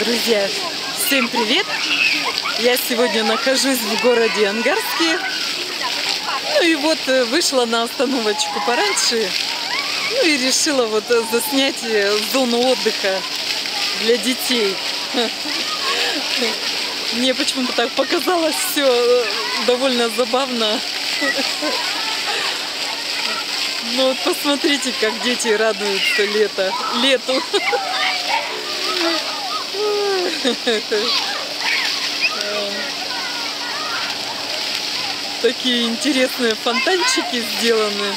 Друзья, всем привет! Я сегодня нахожусь в городе Ангарске. Ну и вот э, вышла на остановочку пораньше. Ну и решила вот э, заснять э, зону отдыха для детей. Мне почему-то так показалось все довольно забавно. Ну вот посмотрите, как дети радуются лето, лету. Такие интересные фонтанчики сделаны.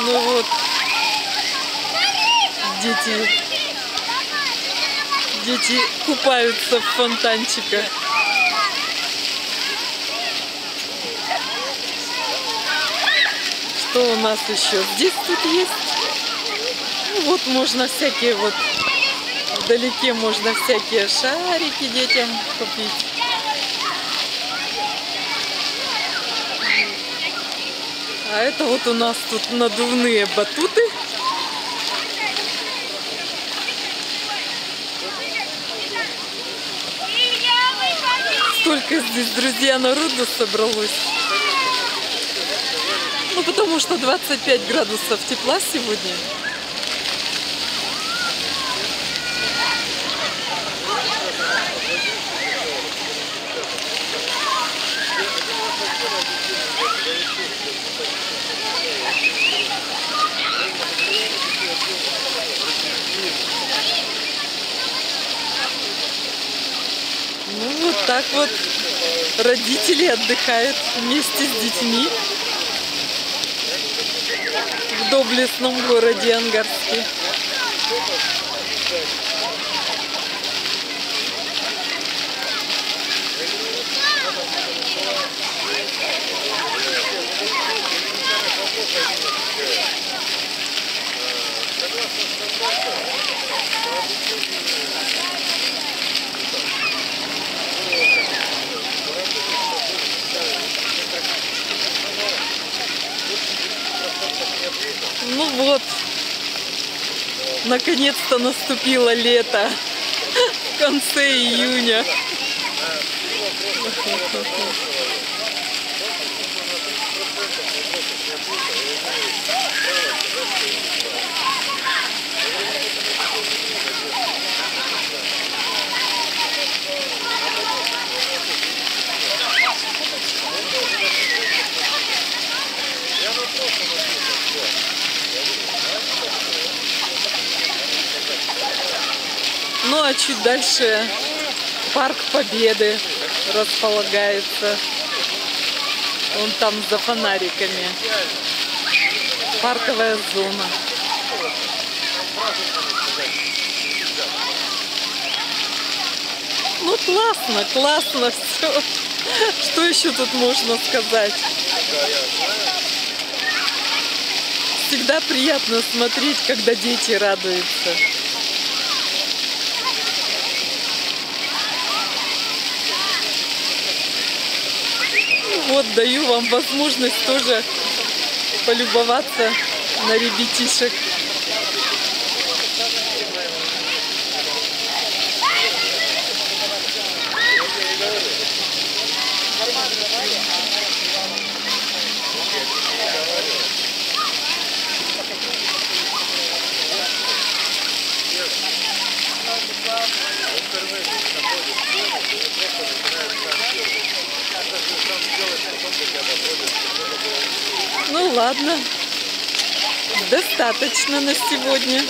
Ну вот, дети, дети купаются в фонтанчиках. Что у нас еще? Здесь тут есть. Ну вот можно всякие вот вдалеке можно всякие шарики детям купить. А это вот у нас тут надувные батуты. Столько здесь, друзья, народу собралось. Ну, потому что 25 градусов тепла сегодня. Ну, вот так вот родители отдыхают вместе с детьми в доблестном городе Ангарске. Ну вот, наконец-то наступило лето в конце июня. Ну а чуть дальше парк Победы располагается. Он там за фонариками. Парковая зона. Ну классно, классно все. Что еще тут можно сказать? Всегда приятно смотреть, когда дети радуются. Вот даю вам возможность тоже полюбоваться на ребятишек. Ладно, достаточно на сегодня.